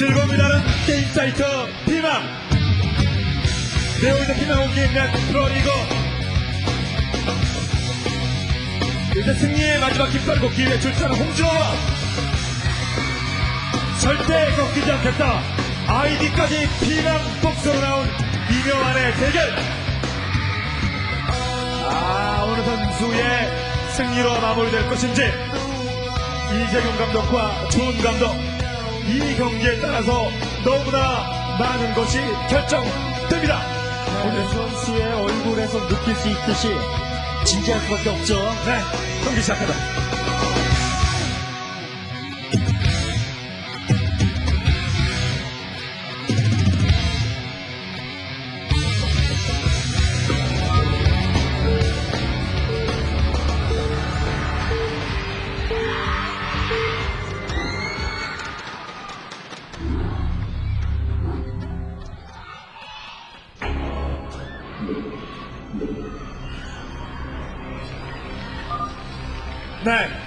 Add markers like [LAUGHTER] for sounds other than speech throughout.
즐거움이 나는 게임 사이트 피망. 내용에서 피망 온 게임net 프로리그 이제 승리의 마지막 깃발을 걷기 위해 출전한 홍준호와 절대 꺾이지 않겠다. 아이디까지 피망 복서로 나온 이명환의 대결. 아 어느 선수의 승리로 마무리될 것인지. 이재용 감독과 조은 감독 이 경기에 따라서 너무나 많은 것이 결정됩니다. 오늘 선수의 얼굴에서 느낄 수 있듯이 진지할 수밖에 없죠. 네, 경기 시작하다.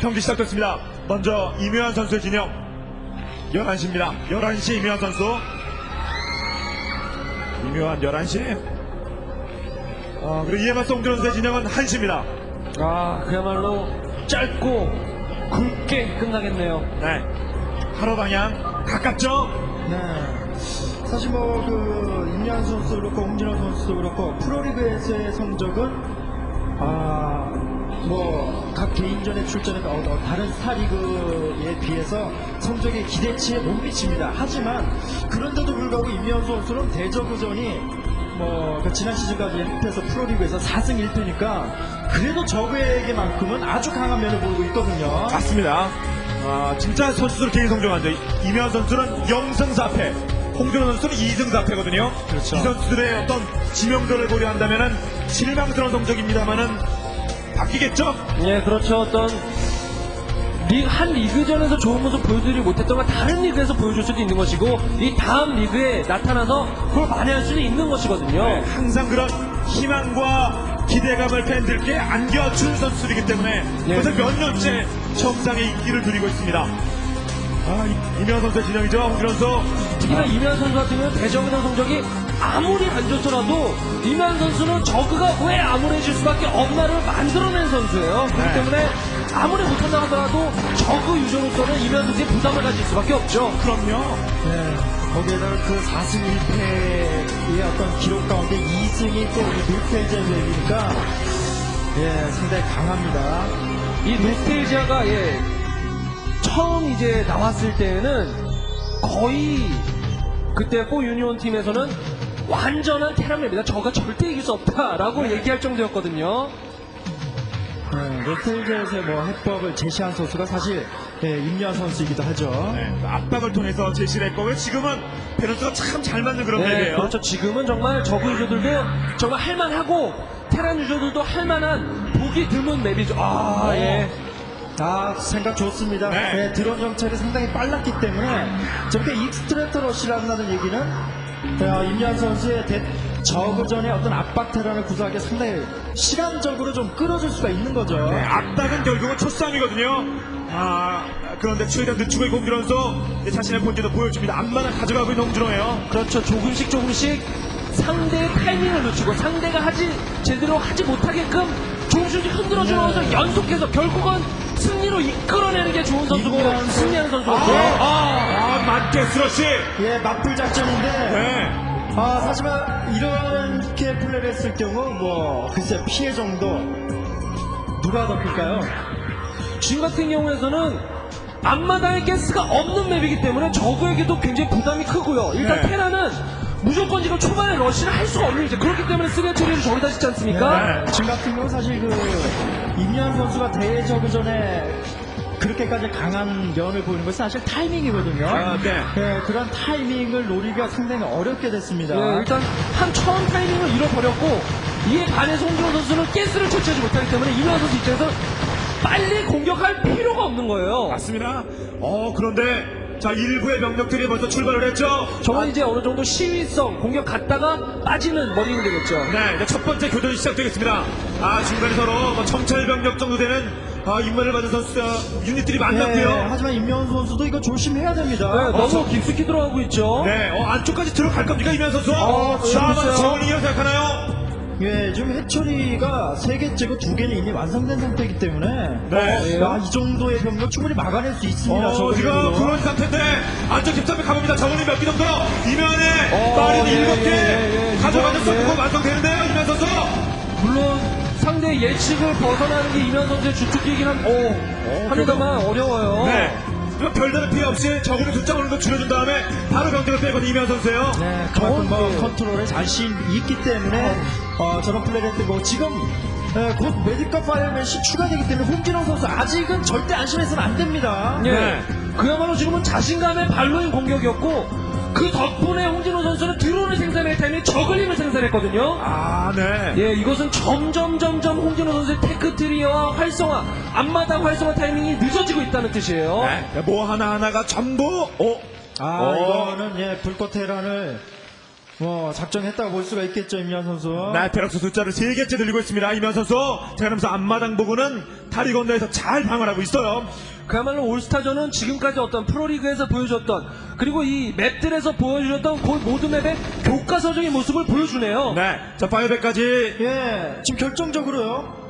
경기 시작됐습니다. 먼저 이묘한 선수의 진영 11시입니다. 11시 이묘한 선수. 이묘한 11시. 어, 그리고 이에마 송준 선수의 진영은 1시입니다. 아, 그야말로 짧고 굵게 끝나겠네요. 네. 하로 방향 가깝죠? 네. 사실 뭐, 그, 임현 선수도 그렇고, 홍진호 선수도 그렇고, 프로리그에서의 성적은, 아, 뭐, 각 개인전에 출전한 어, 어, 다른 스타리그에 비해서 성적이 기대치에 못 미칩니다. 하지만, 그런데도 불구하고 임현 선수는 대저구전이 뭐, 그 지난 시즌까지 합해서 프로리그에서 4승 1패니까, 그래도 저그에게만큼은 아주 강한 면을 보이고 있거든요. 맞습니다. 아, 진짜 선수들 개인 성적하죠. 이묘한 선수는 0승 4패. 홍준호 선수는 2승 4패거든요. 그렇죠. 이 선수들의 어떤 지명도를 고려한다면은 실망스러운 성적입니다만은 바뀌겠죠? 예, 그렇죠. 어떤 리- 한 리그전에서 좋은 모습 보여드리지 못했던 건 다른 리그에서 보여줄 수도 있는 것이고 이 다음 리그에 나타나서 그걸 만회할 수는 있는 것이거든요. 네, 항상 그런 희망과 기대감을 팬들께 안겨준 선수이기 때문에 네. 벌써 몇 년째 정상의 인기를 누리고 있습니다. 아, 이- 이면 선수의 진영이죠, 홍준호 선수. 특히나 이면 선수 같은 경우는 대전의 성적이 아무리 안 좋더라도 이면 선수는 저그가 왜 암울해질 수밖에 없나를 만들어낸 선수예요. 그렇기 네. 때문에 아무리 못한다 하더라도 저그 유저로서는 이면 선수의 부담을 가질 수밖에 없죠. 그럼요. 네, 거기에다가 그 4승 1패의 어떤 기록 가운데 2승이 또 뉴페이지의 맵이니까 예, 상당히 강합니다. 이 노스테이지아가 예, 처음 이제 나왔을 때는 거의 그때 포 유니온 팀에서는 완전한 Terran map이다. Zerg가 절대 이길 수 없다라고 얘기할 정도였거든요. 네, 노스텔지아에서의 뭐 해법을 제시한 선수가 사실 예, 임요환 선수이기도 하죠. 네, 압박을 통해서 제시를 했고, 지금은 밸런스가 참 잘 맞는 그런 네, map이에요. 그렇죠. 지금은 정말 Zerg user들도 정말 할만하고 Terran user들도 할만한 보기 드문 map이죠. 아, 예. 아, 생각 좋습니다. 네. 예, 드론 정찰이 상당히 빨랐기 때문에 저렇게 익스트레터 러시를 한다는 얘기는 어, 임요환 선수의 대, Zerg전의 어떤 압박 Terran을 구사하기 상당히 시간적으로 좀 끌어줄 수가 있는 거죠. 네, 압박은 결국은 초싸움이거든요. 아, 그런데 최대한 늦추고 있고 홍진호 선수 자신의 본진도 보여줍니다. 앞마당을 가져가고 있는 홍진호예요. 그렇죠. 조금씩 조금씩 상대의 타이밍을 늦추고 상대가 하지 제대로 하지 못하게끔 조금씩 흔들어주면서 연속해서 결국은 승리로 이끌어내는 게 좋은 선수고 승리하는 선수거든요. 아, 아, 맞게 스러시. 예, 맞불 작전인데 네. 아, 하지만 이렇게 플레이를 했을 경우 뭐 글쎄 피해 정도 누가 더 클까요? 지금 같은 경우에서는 앞마당에 가스가 없는 맵이기 때문에 저그에게도 굉장히 부담이 크고요. 일단 네. 테라는 무조건 지금 초반에 러시를 할 수가 없는 이제 그렇기 때문에 쓰리아 처리를 저기다 짓지 않습니까? 네. 지금 같은 경우 사실 그 임현 선수가 대저그 전에 그렇게까지 강한 면을 보이는 것은 사실 타이밍이거든요. 아, 네. 예, 그런 타이밍을 노리기가 상당히 어렵게 됐습니다. 네, 일단 한 처음 타이밍을 잃어버렸고 이에 반해서 홍준호 선수는 가스를 처치하지 못하기 때문에 이명환 선수 입장에서 빨리 공격할 필요가 없는 거예요. 맞습니다. 어, 그런데 자, 일부의 명령들이 벌써 출발을 했죠. 저건 이제 어느 정도 시위성 공격 갔다가 빠지는 머리는 되겠죠. 네, 이제 첫 번째 교전이 시작되겠습니다. 아, 중간에 서로 뭐 청찰 병력 정도 되는 아, 임무를 받은 선수, 어, 유닛들이 예, 만났고요. 하지만 임현 선수도 이거 조심해야 됩니다. 네, 너무 저- 깊숙이 들어가고 있죠. 네, 어, 안쪽까지 들어갈 겁니까, 이면 선수? 어, 다만 재밌어요. 저울링이라고 생각하나요? 예, 지금 해처리가 세 개째고 두 개는 이미 완성된 상태이기 때문에 네. 야, 이 정도의 병력 충분히 막아낼 수 있습니다. 어, 저글링으로. 지금 그런 상태인데 안쪽 깁sam에 가봅니다. 저울링 몇개 정도? 이면에 어, 빠른 예, 일곱 개 예, 예, 이거, 선수가 예. 완성되는데요, 이면 선수? 물론 상대 예측을 벗어나는 게 이면 선수의 주특기이긴 한, 오, 합니다만 어려워요. 네. 그 별다른 피해 없이 저울링 숫자 오는 거 줄여준 다음에 바로 병력을 빼거든 이면 선수예요. 네, 그만큼 뭐 네. 컨트롤에 자신 있기 때문에 어, 저런 플레이를 거 지금 예, 곧 메디카 파이어맨이 추가되기 때문에 홍진호 선수 아직은 절대 안심해서는 안 됩니다. 예. 네. 그야말로 지금은 자신감의 발로인 공격이었고 그 덕분에 홍진호 선수는 드론을 생산할 타임에 zergling을 생산했거든요. 아, 네. 예, 이것은 점점 점점 홍진호 선수의 tech tree와 활성화, 앞마당 활성화 타이밍이 늦어지고 있다는 뜻이에요. 네. 뭐 하나하나가 전부, 어? 아, 어. 이거는 예, 불꽃 Terran을 뭐 작정했다고 볼 수가 있겠죠, 임요환 선수. 네, barracks 숫자를 세 개째 늘리고 있습니다. 임요환 선수. 자, 그러면서 앞마당 보고는 다리 건너에서 잘 방어하고 있어요. 그야말로 올스타전은 지금까지 어떤 프로리그에서 보여줬던 그리고 이 map들에서 보여주셨던 그 모든 map의 교과서적인 모습을 보여주네요. 네. 자, 파이어백까지. 예, 지금 결정적으로요.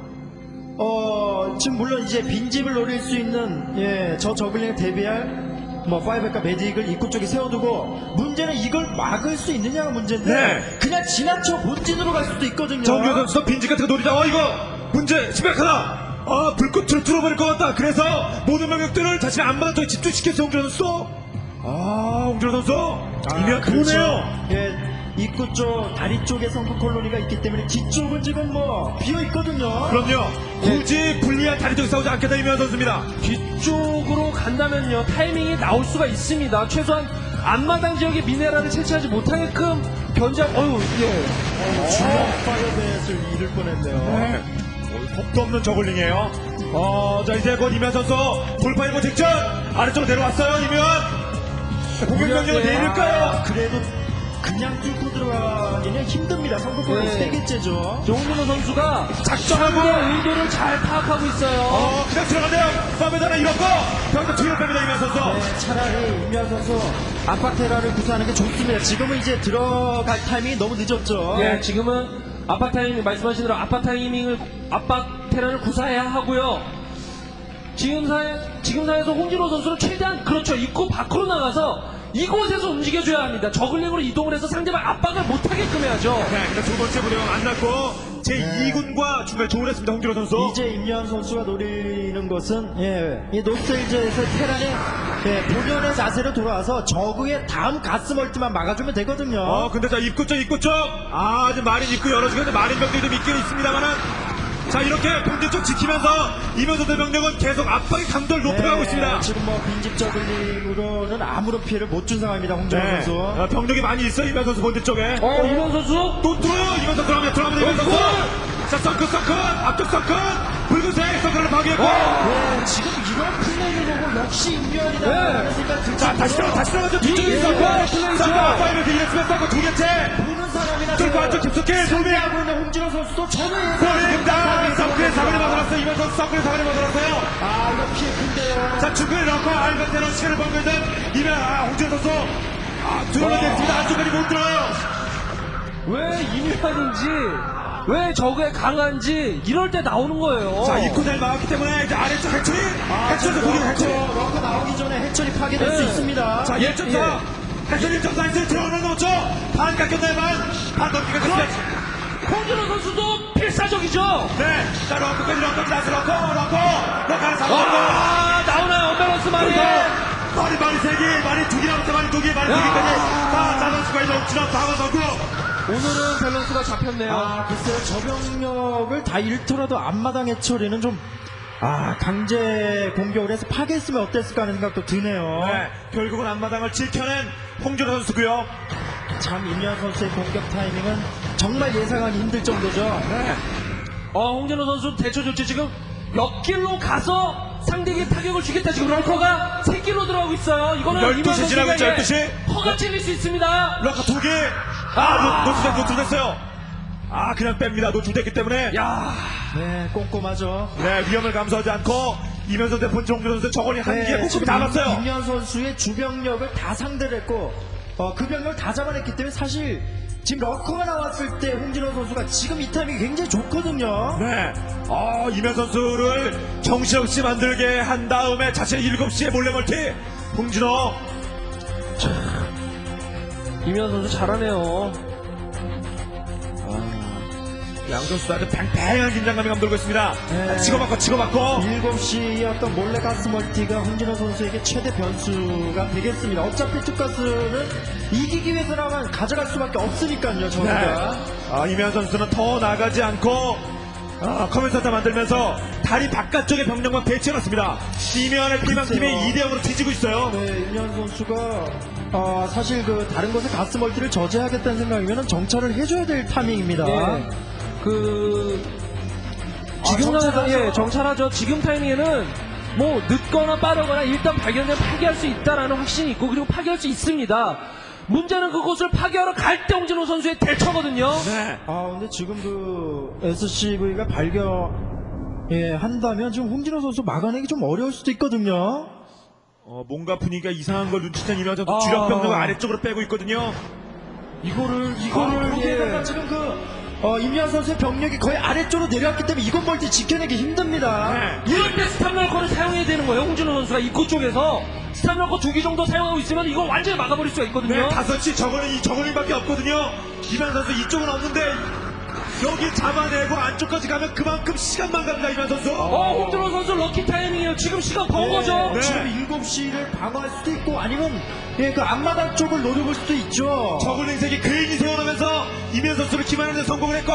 어, 지금 물론 이제 빈집을 노릴 수 있는 예, 저 zergling에 대비할 뭐 파이백과 메딕을 입구 쪽에 세워두고 문제는 이걸 막을 수 있느냐가 문제인데 네. 그냥 지나쳐 본진으로 갈 수도 있거든요. 정규 선수도 빈집 같은 거 노리자. 어, 이거 문제 심각하다. 아, 불꽃을 뚫어버릴 것 같다. 그래서 모든 명령들을 자신의 안마당 쪽에 집중시켰어, 홍준호 선수. 아, 홍준호 선수. 아, 이면 그렇죠. 도네요. 예, 입구 쪽 다리 쪽에 성크 콜로니가 있기 때문에 뒤쪽은 지금 뭐 비어 있거든요. 그럼요. 굳이 불리한 다리 쪽에 싸우지 않겠다, 이면 선수입니다. 뒤쪽으로 간다면요 타이밍이 나올 수가 있습니다. 최소한 앞마당 지역의 미네랄을 채취하지 못하게끔 견제. 어유 예. 중앙 파이어벳을 잃을 뻔했네요. 네. 어, 겁도 없는 저글링이에요. 어, 자, 이제 곧 이면 선수 돌파이고 직전 아래쪽으로 내려왔어요, 이면. 공격 네. 내릴까요? 그래도 그냥 뚫고 들어가기는 힘듭니다. 콜로니 네. 세 개째죠. 정민호 선수가 작정하고. 상대의 의도를 잘 파악하고 있어요. 어, 그냥 들어가네요. 하나 잃었고, 병도 뒤로 뺍니다, 이면 선수. 네, 차라리 임현 선수 압박 테라를 구사하는 게 좋습니다. 지금은 이제 들어갈 타이밍이 너무 늦었죠. 예, 지금은 아빠 타이밍 말씀하신 대로 아빠 타이밍을 아빠 테란을 구사해야 하고요. 지금 사회 지금 사회에서 홍진호 선수는 최대한 그렇죠 입구 밖으로 나가서 이곳에서 움직여줘야 합니다. 저글링으로 이동을 해서 상대방 압박을 못하게끔 해야죠. 네, 근데 두 번째 부대가 만났고, 제 2군과 중간에 조울했습니다, 홍준호 선수. 이제 임현 선수가 노리는 것은 예, 이 노스텔즈에서 테란의 예, 본연의 자세로 돌아와서 저그의 다음 가스 멀티만 막아주면 되거든요. 어, 근데 자, 입구 쪽, 입구 쪽. 아, 아직 마린 입구 열어주고 있는데 마린 병들이 좀 있긴 있습니다만은. 자, 이렇게 본진 쪽 지키면서 이면서 대 병력은 계속 압박의 강도를 높여가고 네, 있습니다. 지금 뭐 빈집 저글링으로는 아무런 피해를 못 준 상황입니다. 홍정호 네. 선수. 어, 병력이 많이 있어요, 이면 선수 본진 쪽에. 어 이명 선수 또 들어요! 이면서 들어갑니다, 들어갑니다, 이면 선수! 자, 서클, 서클! 앞쪽 서클! 붉은색 서클을 파괴했고! 네, 지금 이런 플레이를 보고 역시 임현이다 네. 자, 다시 들어, 다시 들어가죠. 뒤쪽에 이 서클! 좋아요. 파이브 이랬으면 서클 두 개째! 뚫고 안쪽 깊숙이 소비! 하고 있는 홍진호 선수도 저는 보입니다! 서클의 사거리 벗어났어요. 이면 선수 서클의 사거리 벗어났어요. 아 이거 피해 큰데요. 자, 중간에 넣고 알베테로 시간을 벌고 있는 이면, 아, 홍준 선수. 아, 들어가겠습니다. 안쪽까지 못 들어요. 왜 이면인지 왜 저게 강한지 이럴 때 나오는 거예요. 자, 입구 잘 막았기 때문에 이제 아래쪽 지금 거기 해처리! 럭커, 럭커 나오기 전에 해철이 파괴될 네. 수 있습니다. 자, 예, 1.4. 해처리 1.4 있어요. 들어오는 거 없죠? 반 깎였나요, 반? 반 넘기가 됐습니다. 홍준호 선수도 필사적이죠. 네. 자, 럭커까지 럭커까지 나서 럭커, 럭커! 럭커 하나 잡고 아 나오나요 언밸런스 말이. 말이 말이 세 개, 말이 두 개 남았어, 말이 두 개, 말이 두 개까지 다 잡을 수가 있는 옥진아 방어서고 오늘은 밸런스가 잡혔네요. 아 글쎄요 저병력을 다 잃더라도 앞마당 해처리는 좀 아, 강제 공격을 해서 파괴했으면 어땠을까 하는 생각도 드네요. 네, 결국은 앞마당을 지켜낸 홍준호 선수고요. 참, 임현 선수의 공격 타이밍은 정말 예상하기 힘들 정도죠. 네. 어, 홍진호 선수 대처 조치 지금 옆길로 가서 상대에게 타격을 주겠다. 지금 럴커가 새길로 들어가고 있어요. 이거는 12시 이면 선수가 지나고 있죠, 예, 12시. 허가 찔릴 수 있습니다. 럭커 두 개. 아, 노- 노출됐, 노출됐어요. 아, 그냥 뺍니다. 노출됐기 때문에. 야, 네, 꼼꼼하죠. 네, 위험을 감수하지 않고 이면서 대 본체 홍진호 선수 저걸이 한 개에 네, 꼼꼼히 남았어요. 임요환 선수의 주병력을 다 상대를 했고 어, 그 병력을 다 잡아냈기 때문에 사실 지금 러커가 나왔을 때 홍진호 선수가 지금 이 타이밍이 굉장히 좋거든요. 네. 어, 임요환 선수를 정신없이 만들게 한 다음에 자신의 7시에 몰래 multi. 홍진호. 이면 선수 잘하네요. 양 선수 아주 팽팽한 긴장감이 감돌고 있습니다. 네. 치고받고 치고받고. 7시의 어떤 몰래 가스 멀티가 홍진호 선수에게 최대 변수가 되겠습니다. 어차피 투가스는 이기기 위해서라면 가져갈 수밖에 없으니까요, 네. 저희가. 아, 이면 선수는 더 나가지 않고 아, 커맨센터 만들면서 다리 바깥쪽에 병력만 배치해놨습니다. 이면의 피망팀이 2대0으로 뒤지고 있어요. 네, 임현 선수가 어, 사실 그 다른 곳에 가스 멀티를 저지하겠다는 생각이면 정찰을 해줘야 될 타이밍입니다. 예. 그 지금 아, 정찰하죠. 예, 정찰하죠. 지금 타이밍에는 뭐 늦거나 빠르거나 일단 발견되면 파괴할 수 있다라는 확신이 있고 그리고 파괴할 수 있습니다. 문제는 그곳을 파괴하러 갈 때 홍진호 선수의 대처거든요. 네. 아 근데 지금 그 SCV가 발견 예, 한다면 지금 홍진호 선수 막아내기 좀 어려울 수도 있거든요. 어, 뭔가 분위기가 이상한 걸 눈치챈 임요환 선수 아. 주력 병력을 아래쪽으로 빼고 있거든요. 이거를 이거를 이거를 거기에다가 예. 지금 그 어, 임요환 선수의 병력이 거의 아래쪽으로 내려왔기 때문에 이건 multi 지켜내기 힘듭니다. 네. 이럴 때 stop lurker를 사용해야 되는 거예요. 홍진호 선수가 입구 쪽에서 stop lurker 두 개 정도 사용하고 있으면 이거 완전히 막아버릴 수가 있거든요. 네, 다섯 시 저거는 이 저거는밖에 없거든요. 임요환 선수 이쪽은 없는데 여기 잡아내고 안쪽까지 가면 그만큼 시간만 갑니다 임요환 선수. 어, 홍진호 선수 lurker 타이밍이에요. 지금 시간 번 거죠. 네. 지금 7시를 방어할 수도 있고 아니면 예, 그 앞마당 쪽을 노려볼 수도 있죠. 저글링 색이 괜히 세워놓으면서 이면 선수를 기만하는 데 성공을 했고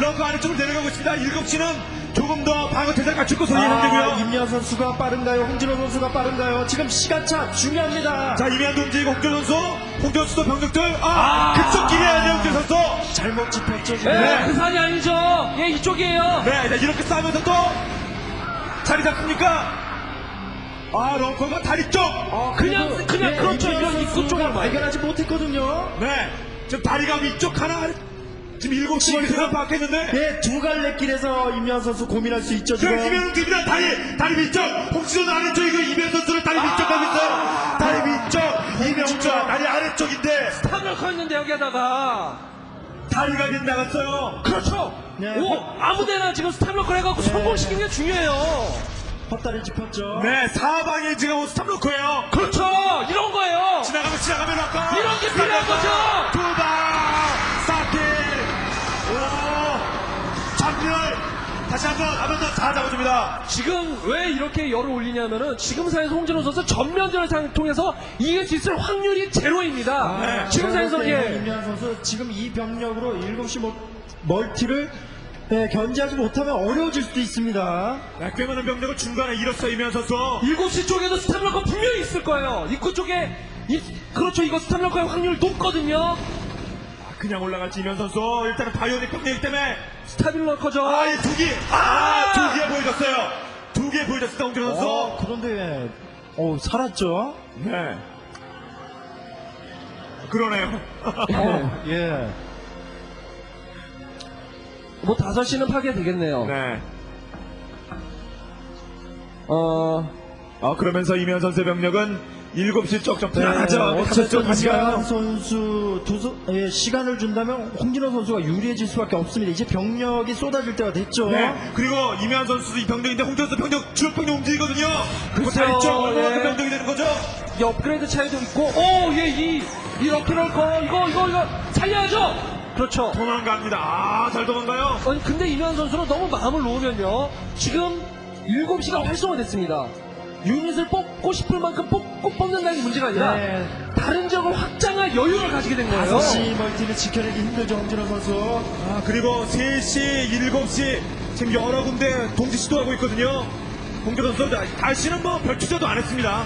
럭커 아래쪽으로 내려가고 있습니다. 일곱 시는 조금 더 방어 태세를 갖추고 소리 아, 현재고요. 임현 선수가 빠른가요? 홍진호 선수가 빠른가요? 지금 시간차 중요합니다. 자 이면 움직이고 홍준 선수, 선수도 병력들 아, 아. 그쪽 돼요 홍준 선수. 잘못 짚었죠, 지금. 예, 네. 그 산이 아니죠. 예, 이쪽이에요. 네, 자, 이렇게 싸우면서 또 자리 잡습니까? 아 럭커가 다리 쪽. 아, 그냥, 그래도, 그냥 예, 그렇죠. 임현 이런 입구 쪽으로 발견하지 못했거든요. 네, 지금 다리가 위쪽 하나 지금 일곱 시 지금- 세상 박혔는데. 예, 두 갈래 길에서 임현 선수 고민할 수 있죠, 지금. 이면 움직입니다. 다리, 다리 위쪽. 홍진호는 아래쪽이고 이면 선수는 다리 위쪽 가고 있어요. 다리 위쪽. 이명자 다리 아래쪽인데 스탑럴커 있는데 여기다가 다리가 빗나갔어요. 그렇죠. 네. 오, 아무데나 지금 스탑럴커 해갖고 성공시키는 게 중요해요. 헛다리 짚었죠. 네, 사방에 지금 스탑로커예요. 그렇죠. 이런 거예요. 지나가면 지나가면 럭커. 이런 게 필요한 거죠. 두 방 다시 한번 하면 더다 잡아줍니다. 지금 왜 이렇게 열을 올리냐면은 지금 상에서 홍진호 선수 전면전을 상- 통해서 이길 수 있을 확률이 제로입니다. 네. 지금 상에서 예. 임현 선수 지금 이 병력으로 7시 멀- 멀티를 예, 견제하지 못하면 어려워질 수도 있습니다. 네, 꽤 많은 병력을 중간에 잃었어요, 이면 선수. 7시 쪽에도 스탑럴커 분명히 있을 거예요. 입구 쪽에 이- 그렇죠. 이거 스탑럴커의 확률 높거든요. 아, 그냥 올라갈지 이면 선수. 일단은 바이오닉 병력이기 때문에. 스타빌러커죠. 아, 이두 개. 아, 두 개 보여줬어요. 두 개 보여줬습니다, 홍준 선수. 어, 그런데 어, 살았죠. 네. 그러네요. 어, [LAUGHS] 예. 뭐 5시는 파괴되겠네요. 네. 어, 아, 그러면서 이면 선수의 병력은 7시 쪽좀 네, 편하죠. 어쨌든 다시 가요. 선수 두 선- 예, 시간을 준다면 홍진호 선수가 유리해질 수밖에 없습니다. 이제 병력이 쏟아질 때가 됐죠. 네. 그리고 이면 선수도 이 병력인데 홍준 선수 병력 주력 병력 움직이거든요. 그 글쎄요, 다리 쪽 얼마만큼 네. 병력이 되는 거죠? 이 업그레이드 차이도 있고, 오, 예, 이, 이 럭키럴커, 이거, 이거, 이거, 살려야죠! 그렇죠. 도망갑니다. 아, 잘 도망가요. 아니, 근데 이면 선수는 너무 마음을 놓으면요. 지금 7시가 활성화됐습니다. 유닛을 뽑고 싶을 만큼 뽑고 뽑는다는 게 문제가 아니라, 네. 다른 지역을 확장할 여유를 가지게 된 거예요. 5시 멀티는 지켜내기 힘들죠, 홍진호 선수. 아, 그리고 3시, 7시 지금 여러 군데 동시 시도하고 있거든요. 홍준 선수 다시는 뭐 별 투자도 안 했습니다.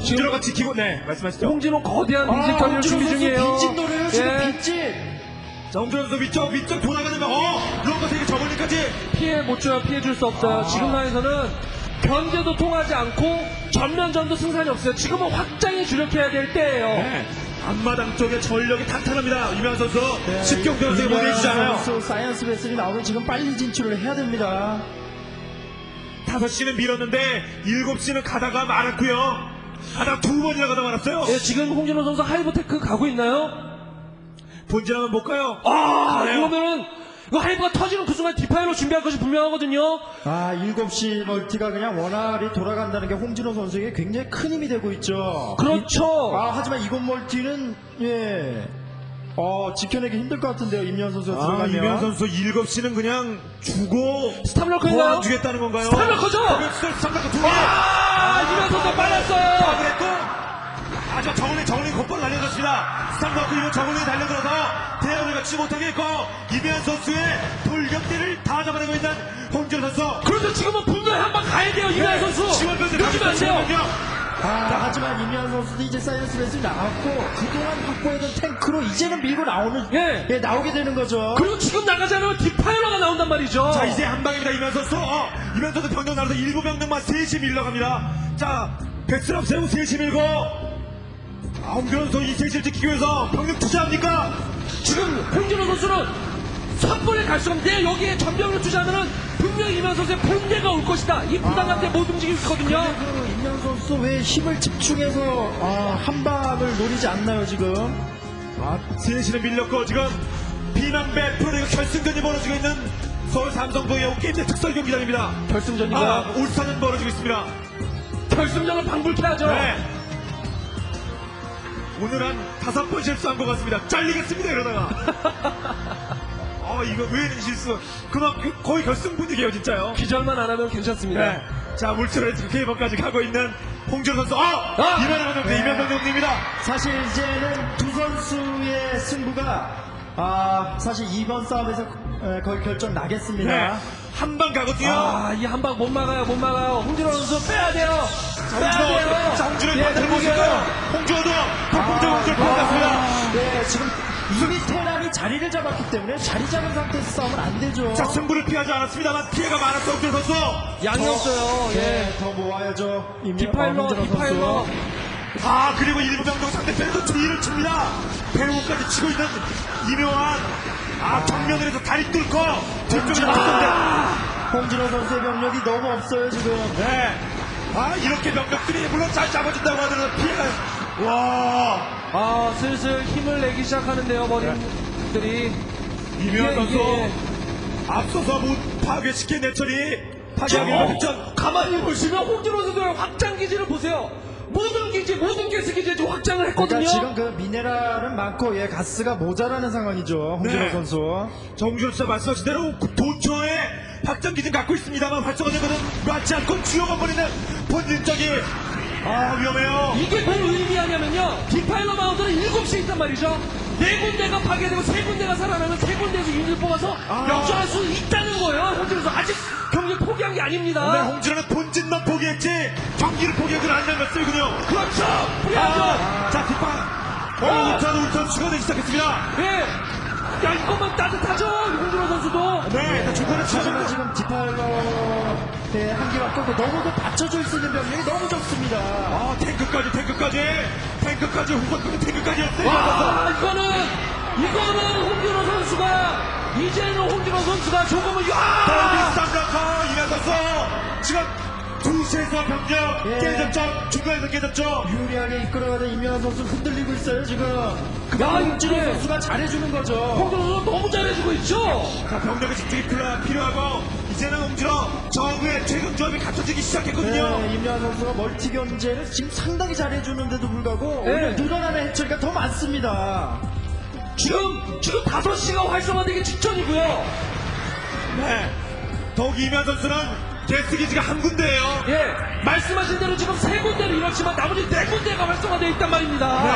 홍준호가 지키고, 네, 말씀하시죠. 홍진호 거대한 아, 빈집 경기를 홍진호 준비 중이에요. 빈집 노래요, 지금 예. 빈집. 자, 홍준 선수 위쪽, 위쪽 돌아가면, 어, 런거 세개 저걸리까지. 피해 못 줘야 피해 줄 수 없어요. 지금 상에서는 견제도 통하지 않고 전면전도 승산이 없어요. 지금은 확장이 주력해야 될 때예요. 네. 앞마당 쪽에 전력이 탄탄합니다. 이면 선수. 네, 쉽게 홍준 선수에게 못 이면 이기잖아요. 선수 사이언스 베슬이 나오면 지금 빨리 진출을 해야 됩니다. 5시는 밀었는데 7시는 가다가 말았고요. 가다가 두 번이나 가다 말았어요. 예, 지금 홍진호 선수 hive tech 가고 있나요? 본진 한번 볼까요? 아, 그래요? 이러면은 이거 hive가 터지는 그 순간 defiler 준비할 것이 분명하거든요. 아, 7시 multi가 그냥 원활히 돌아간다는 게 홍진호 선수에게 굉장히 큰 힘이 되고 있죠. 그렇죠. 아, 하지만 이곳 multi는, 예. 어, 지켜내기 힘들 것 같은데요, 임요환 선수가 아, 들어가면. 임요환 선수 7시는 그냥 주고 stop lurker인가요? 도와주겠다는 건가요? stop lurker죠? 스탑러커 두 개. 아, 이면 선수 빨랐어요. 그랬고 아 저 정은이 정은이 곧바로 날려줬습니다. 스탑러커 이면 정은이 달려들어서 대응을 갖지 못하게 했고 이면 선수의 돌격대를 다 잡아내고 있는 홍준 선수. 그런데 지금은 분명히 한방 가야 돼요, 이면 선수. 지원병들 늦으면 안 돼요. 아, 하지만 임현 선수도 이제 사이언스 베이스 나왔고, 그동안 확보해둔 탱크로 이제는 밀고 나오는, 예. 나오게 되는 거죠. 그리고 지금 나가지 않으면 디파일러가 나온단 말이죠. 자 이제 한 방입니다 이면 선수. 어, 이면 선수 병력 나와서 일부 병력만 셋이 밀려갑니다. 자 백스럽 세우 셋이 밀고 아, 홍준 선수 이 셋을 지키기 위해서 병력 투자합니까? 지금 홍진호 선수는 선불에 갈 수 없는데 여기에 전병을 투자하면은 분명히 이면 선수의 본대가 올 것이다. 이 부담감 때문에 못 움직일 수 있거든요. 그리고 임현 선수 왜 힘을 집중해서, 아, 한 방을 노리지 않나요, 지금? 아, 셋이는 밀렸고 지금 비난배 프로리그 결승전이 벌어지고 있는 서울 삼성동의 게임의 특설 경기장입니다. 결승전인가요? 아, 울산은 벌어지고 있습니다. 결승전을 방불케 하죠. 네. 오늘 한 다섯 번 실수한 것 같습니다. 잘리겠습니다 이러다가. [LAUGHS] 아 이거 왜 실수? 그만큼 거의 결승 분위기예요 진짜요. 기절만 안 하면 괜찮습니다. 네. 자 물질을 케이버까지 가고 있는 홍준 선수. 아, 아! 이면영 선수, 네. 이면영 선수입니다. 사실 이제는 두 선수의 승부가, 아, 사실 이번 싸움에서 에, 거의 결정 나겠습니다. 네. 한방 가거든요. 아, 이 한 방 못 막아요, 못 막아요. 홍진호 선수 빼야 돼요. 예, 만들어 보실까요? 들어가요. 홍준호도 폭풍적 홍준을 뽑았습니다. 네, 지금 이미 테란이 자리를 잡았기 때문에 자리 잡은 상태에서 싸우면 안 되죠. 자, 승부를 피하지 않았습니다만 피해가 많았던 홍준 선수. 양이 없어요. 예. 네, 더 모아야죠. 임현- 디파일러, 어, 홍진호 디파일러. 선수. 아, 그리고 일부 병력 상대편에서 뒤를 칩니다. 배우까지 치고 있는 이묘한 아, 정면에서 다리 뚫고 뒤쪽에 나왔는데 홍진호 선수의 병력이 너무 없어요, 지금. 네. 아, 이렇게 병력들이 물론 잘 잡아준다고 하더라도 피해가 와, 아, 슬슬 힘을 내기 시작하는데요, 머리들이. 이묘한 예, 선수 예. 앞서서 못 파괴시킨 내철이 파괴하기로 했죠. 가만히 보시면 홍진호 선수의 확장 기지를 보세요. 모든 기지, 모든 게스 기지에 지금 확장을 했거든요. 그러니까 지금 그 미네랄은 많고 예 가스가 모자라는 상황이죠 홍진호 네. 선수. 정준호 씨가 말씀하신 대로 그 도처에 확장기진 갖고 있습니다만 활성화되거든 맞지 않고 쥐어버리는 본진적이 아 위험해요. 이게 뭘 의미하냐면요. 디파일러 마운드는 7시에 있단 말이죠. 네 군데가 파괴되고 세 군데가 살아나면 세 군데에서 유닛을 뽑아서 아. 역전할 수 있다는 거예요. 홍진호 선수 아직 경기 포기한 게 아닙니다. 네, 홍진호는 본진만 포기했지 경기를 포기하지는 않는 말씀이군요. 그렇죠. 포기하죠. 아, 자 뒷방. 어, 울산 울산 추가되기 시작했습니다. 예. 야, 이것만 따뜻하죠. 홍진호 선수도. 네, 일단 중간에 치죠. 지금 디팔러 의 한계가 꺾고 너무도 받쳐줄 수 있는 병력이 너무 적습니다. 아 탱크까지 탱크까지 탱크까지 후반까지 탱크까지였어요. 와, 이거는 이거는 홍진호 선수가 이제는 홍진호 선수가 조금은 야! 더비 쌍라커 이면서 지금 두시에서 병력 예. 깨졌죠. 중간에서 깨졌죠. 유리하게 이끌어가는 임현 선수 흔들리고 있어요 지금. 그 야, 홍진호 이게- 선수가 잘해주는 거죠. 홍진호 선수 너무 잘해주고 있죠. 자, 병력의 집중이 필요- 필요하고 이제는 홍진호 저그의 최근 조합이 갖춰지기 시작했거든요. 네, 임현 선수가 멀티 견제를 지금 상당히 잘해주는데도 불구하고 네. 오히려 늘어나는 해처리가 더 많습니다. 지금 지금 5시가 활성화되기 직전이고요. 네. 더욱이 임요환 선수는 가스기지가 한 군데예요. 예, 말씀하신 대로 지금 세 군데를 잃었지만 나머지 네 군데가 활성화되어 있단 말입니다. 네.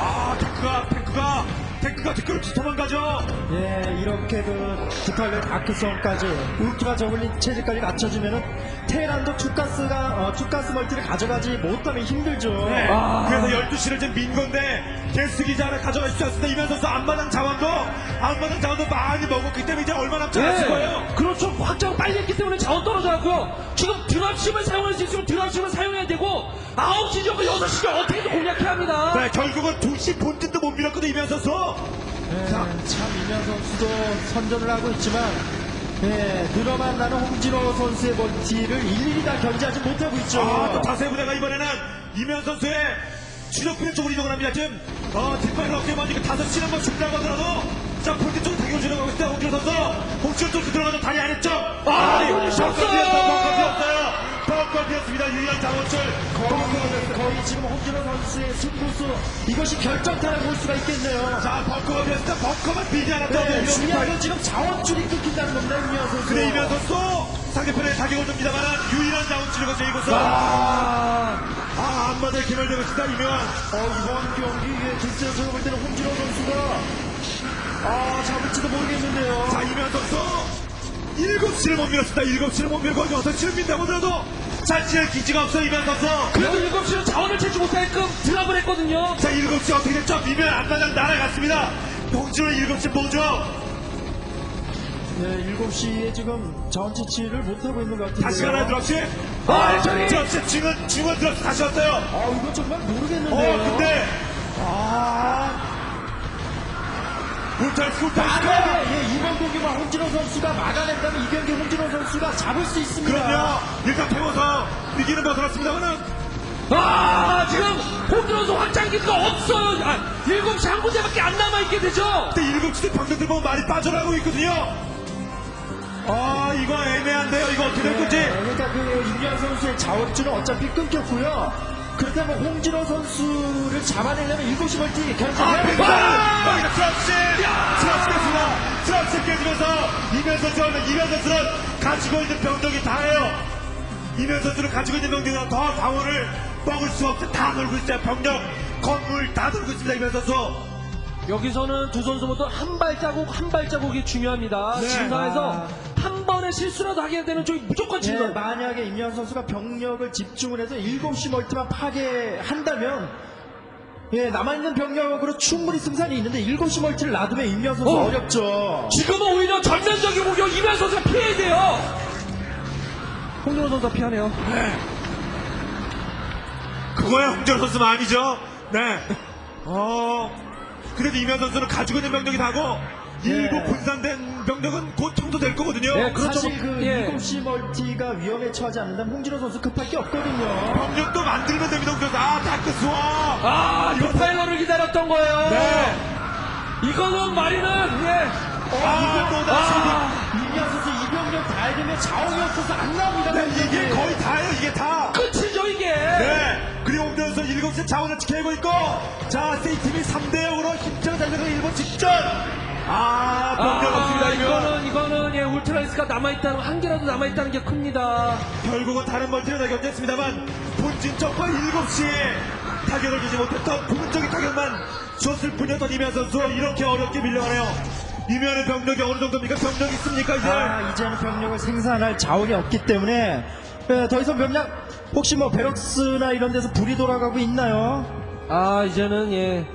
아, 탱크가 탱크가 탱크가 뒷걸음질 도망가죠. 예, 이렇게 그 Defiler Dark Swarm까지 울트라 Zergling 체제까지 갖춰지면은 테란도 two가스가 어, two가스 멀티를 가져가지 못하면 힘들죠. 네. 아. 그래서 12시를 지금 민 건데 게스기지 하나 가져갈 수 있었는데 이면 선수 앞마당 자원도 앞마당 자원도 많이 먹었기 때문에 이제 얼마 남지 않았을 거예요. 그렇죠. 확장 빨리 했기 때문에 자원 떨어져갖고요. 지금 드랍십을 사용할 수 있으면 드랍십을 사용해야 되고 9시 지역 6시를 어떻게든 공략해야 합니다. 네, 결국은 2시 본진도 못 밀었거든 이면 선수. 네, 참 임현 선수도 선전을 하고 있지만 예, 들어만 나는 홍진호 선수의 멀티를 일일이 다 견제하지 못하고 있죠. 아, 또 다세 부대가 이번에는 이면 선수의 추적필 쪽으로 이동을 합니다. 지금, 어, 뒷발을 어깨 만지고 다섯 시는 뭐 죽다고 하더라도, 자, 폴티 쪽으로 타격을 진행하고 있어요. 홍준호 선수. 홍준호 쪽으로 들어가서 다리 안 했죠 아, 이거 셨어요! 벙커 뛰었어요. 뛰었습니다. 유일한 자원줄. 거의, 거의 지금 홍진호 선수의 승부수 이것이 결정타를 볼 수가 있겠네요. 자, 벙커가 뛰었습니다. 벙커만 비지 않았다고. 네, 중요한. 건 지금 자원줄이 끊긴다는 겁니다, 임현 선수. 근데 이면 선수 상대편에 타격을 줍니다만 유일한 자원줄을 거쳐 이곳은. 아, 아, 안 맞을 기회를 되고 있다, 이면. 어, 이번 경기 이게 뒷세에서 볼 때는 홍진호 선수가 아 잡을지도 모르겠는데요. 자, 이면 선수. 7시를 못 밀었습니다. 7시를 못 밀고 6시를 민다고 하더라도 자치할 기지가 없어요, 이면 선수. 그래도 일곱 시는 자원을 채지 못하게끔 드랍을 했거든요. 자, 7시 어떻게 됐죠? 미면 앞마당 날아갔습니다. 홍진호는 7시 뭐죠? 네, 7시에 지금 자원 채취를 못하고 있는 것 같은데요. 다시 하나 드랍시. 아, 저기. 드랍시 중은, 중은 드랍시 다시 왔어요. 아, 이거 정말 모르겠는데요. 어, 근데. 아. 울타리스, 울타리스. 만약에 예, 이번 경기만 홍진호 선수가 막아낸다면 이 경기 홍진호 선수가 잡을 수 있습니다. 그럼요. 일단 태워서 위기는 벗어났습니다만은 아, 지금 홍준호 선수 확장기가 없어요. 아, 일곱 시 한 군데밖에 안 남아있게 되죠. 그때 일곱 시에 병력들 보면 많이 빠져나가고 있거든요. 아, 이거 애매한데요. 이거 어떻게 될 네, 건지. 그러니까 그 임요환 선수의 자원줄은 어차피 끊겼고요. 그렇다면 홍진호 선수를 잡아내려면 7시 멀티 아, 견제해야 팽 됩니다. 여기다 dropship! dropship 됐습니다. dropship 깨지면서 임요환 선수는 임요환 선수는 가지고 있는 병력이 다예요. 임요환 선수는 가지고 있는 병력이 더 방어를 먹을 수 없어. 다 놀고 있어요. 병력, 건물 다 놀고 있습니다. 이면 선 수. 여기서는 두 선수 모두 한 발자국 한 발자국이 중요합니다. 네. 지금 상황에서 한 번의 실수라도 하게 되는 쪽이 무조건 네, 진거 만약에 임현 선수가 병력을 집중을 해서 7시 멀티만 파괴한다면 예, 남아있는 병력으로 충분히 승산이 있는데 7시 멀티를 놔두면 임현 선수 어. 어. 렵죠 지금은 오히려 전면적인 공격 이면 선수가 피해야 돼요. 홍준호 선수가 피하네요. 그거야 홍정 선수는 아니죠. 네. 어. 그래도 이면 선수는 가지고 있는 병력이 다고 일부 분산된 병력은 곧 청소될 거거든요. 네, 그렇죠. 사실 그 예. 7시 멀티가 위험에 처하지 않는다면 홍진호 선수 급할 게 없거든요. 병력도 만들면 됩니다. 선수. 아, 다크스와. 아, 이거 파일럿을 기다렸던 거예요. 네. 이거는 마리는 예. 아, 또 다시. 아, 임현 선수 이병력 다 잃으면 자원이 없어서 안 나옵니다. 네, 이게 거의 다예요. 이게 다. 끝이죠 이게. 네. 그리고 선수 7시 자원을 지키고 있고 자, C팀이 3대 0으로 힘차게 달려가는 일본 직전. 아, 병력 없습니다. 이거. 이거는 이거는 예 울트라리스가 남아있다는 한 개라도 남아있다는 게 큽니다. 결국은 다른 멀티를 다 견뎠습니다만 본진 적과 7시에 타격을 주지 못했던 부분적인 타격만 줬을 뿐이었던 이면 선수 이렇게 어렵게 밀려가네요. 이면의 병력이 어느 정도입니까? 병력 있습니까 이제? 아, 이제는 병력을 생산할 자원이 없기 때문에 예, 더 이상 병력 혹시 뭐 베럭스나 이런 데서 불이 돌아가고 있나요? 아 이제는 예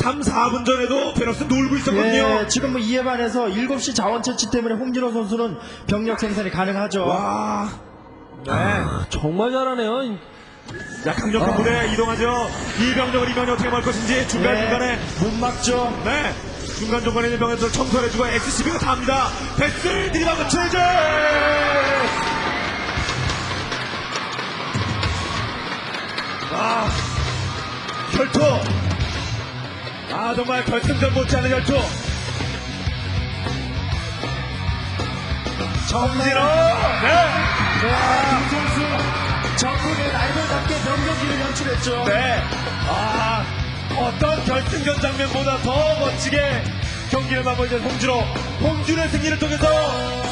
3, 4분 전에도 베럭스 놀고 있었거든요. 예, 지금 뭐 이에 반해서 7시 자원 채취 때문에 홍진호 선수는 병력 생산이 가능하죠. 와. 네. 아, 정말 잘하네요. 자, 강력한 무대 이동하죠. 이 병력을 이면이 어떻게 말 것인지 중간중간에 예, 못 막죠. 네. 중간중간에 있는 병력들 청소해주고 XCB가 다 합니다. 배슬 들이박은 체제! 아, 혈투! 아, 정말 결승전 못지않은 혈투! 정진호! 네! 와, 김 선수 적군의 라이벌 답게 병력기를 연출했죠. 네. 아, 어떤 결승전 장면보다 더 멋지게 경기를 마무리된 홍준호. 홍준호의 승리를 통해서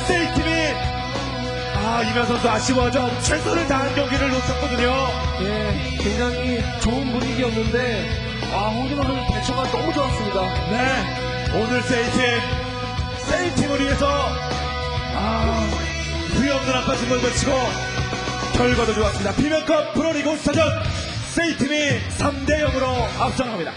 세이팀이 아, 이면 선수 아쉬워하죠. 최선을 다한 경기를 놓쳤거든요. 예 굉장히 좋은 분위기였는데 아 홍진호 선수 대처가 너무 좋았습니다. 네. 오늘 세이팀, 세이팀을 위해서 아, 위없는 아빠심을 거치고 결과도 좋았습니다. 비명컵 프로리그 스타전 세이팀이 3대 0으로 앞서갑니다.